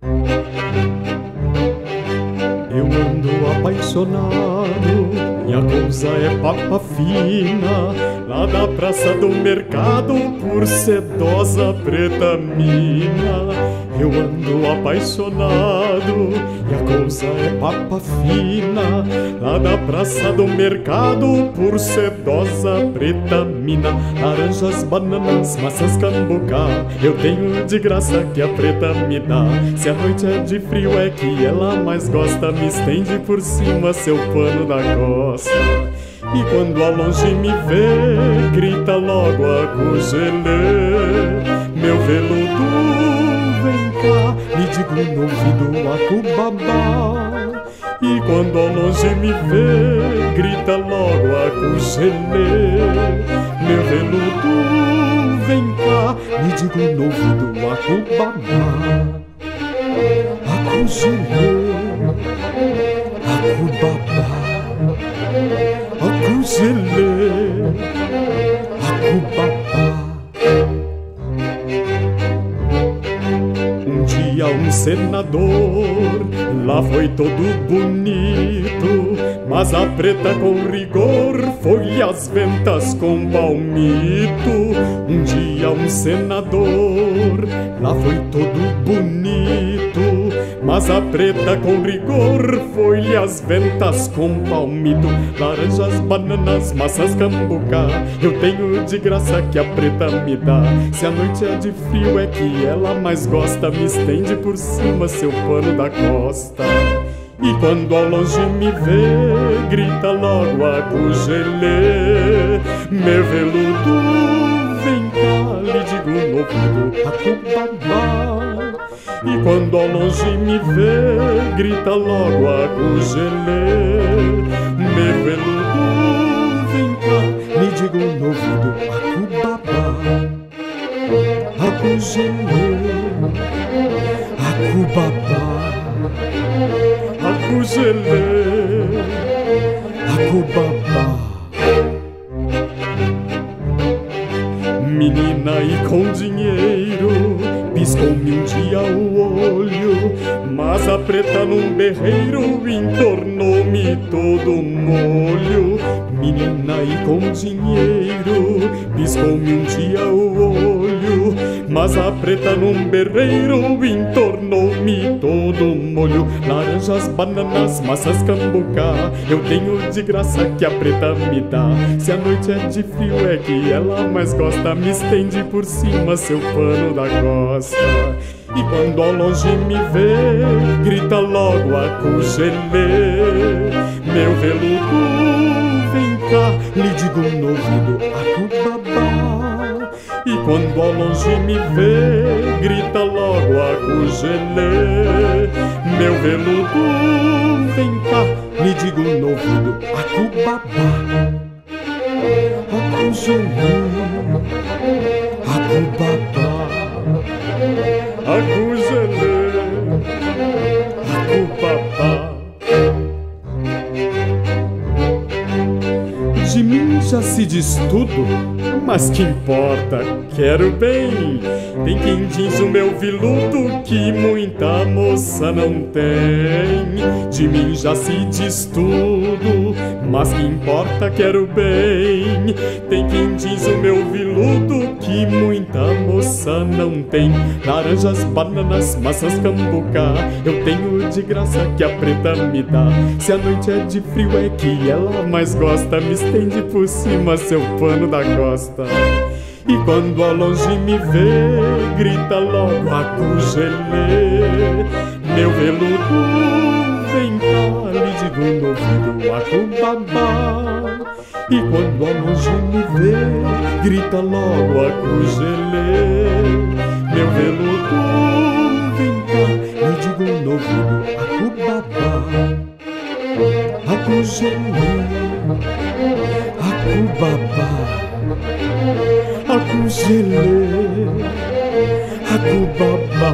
Eu ando apaixonado e a coisa é papa fina Lá da praça do mercado por sedosa preta mina eu ando apaixonado e a coisa é papa fina. Lá da praça do mercado por sedosa preta mina Laranjas, bananas, maçãs, cambucá. Eu tenho de graça que a preta me dá. Se a noite é de frio é que ela mais gosta. Me estende por cima seu pano da costa. E quando ao longe me vê, grita logo a cogelê Meu veludo no ouvido a. E quando ao longe me vê, grita logo a cugelê. Meu veludo, vem cá, me digo no ouvido a cubabá. A cugelê, a. A cugelê, dia um senador, lá foi todo bonito, mas a preta com rigor foi as ventas com palmito. Um dia um senador, lá foi todo bonito, mas a preta com rigor foi as ventas com palmito. Laranjas, bananas, maçãs, cambucá, eu tenho de graça que a preta me dá. Se a noite é de frio é que ela mais gosta, me estende por cima seu pano da costa. E quando ao longe me vê, grita logo a cugelê. Meu veludo, vem cá, lhe digo no ouvido a cubabá. E quando ao longe me vê, grita logo a cugelê. Meu veludo, vem cá, lhe digo no ouvido a cubabá. A cugelê. Akubaba Akuzelê Akubaba Menina e com dinheiro Piscou-me um dia o olho Mas a preta num berreiro Entornou-me todo molho. Menina e com dinheiro Piscou-me um dia o olho Mas a preta num berreiro Entornou-me todo molho Laranjas, bananas, maçãs, cambucá Eu tenho de graça que a preta me dá Se a noite é de frio é que ela mais gosta Me estende por cima seu pano da costa e quando ao longe me vê, grita logo a cugelê. Meu veludo, vem cá, lhe digo no ouvido a cubabá. Quando ao longe me vê, grita logo a cugelê. Meu veludo, vem cá, lhe digo no ouvido a cubabá. A cugelê, a cubabá. Acuselê, acupapá. De mim já se diz tudo, mas que importa, quero bem. Tem quem diz o meu viludo que muita moça não tem. De mim já se diz tudo, mas que importa, quero bem. Tem quem diz o meu viludo que muita moça não tem. Laranjas, bananas, maçãs, cambucá, eu tenho de graça que a preta me dá. Se a noite é de frio é que ela mais gosta, me estende por cima seu pano da costa. E quando ao longe me vê, grita logo a cugelê. Meu veludo, vem cá, lhe digo no ouvido a cubabá. E quando ao longe me vê, grita logo a cugelê. Meu veludo, baba Aku zele Aku baba